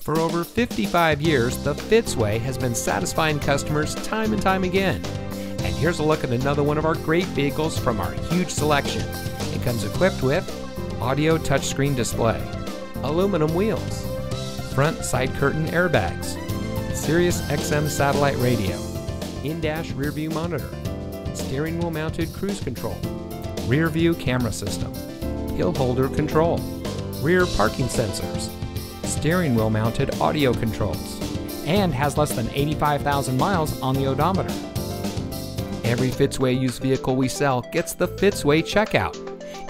For over 55 years, the Fitzway has been satisfying customers time and time again. And here's a look at another one of our great vehicles from our huge selection. It comes equipped with audio touchscreen display, aluminum wheels, front side curtain airbags, Sirius XM satellite radio, in-dash rear view monitor, steering wheel mounted cruise control, rear view camera system, hill holder control, rear parking sensors, steering wheel mounted audio controls, and has less than 85,000 miles on the odometer. Every Fitzway used vehicle we sell gets the Fitzway checkout.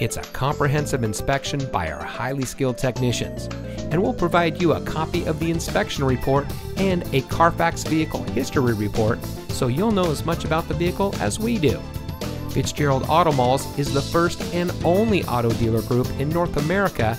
It's a comprehensive inspection by our highly skilled technicians, and we'll provide you a copy of the inspection report and a Carfax vehicle history report so you'll know as much about the vehicle as we do. Fitzgerald Auto Malls is the first and only auto dealer group in North America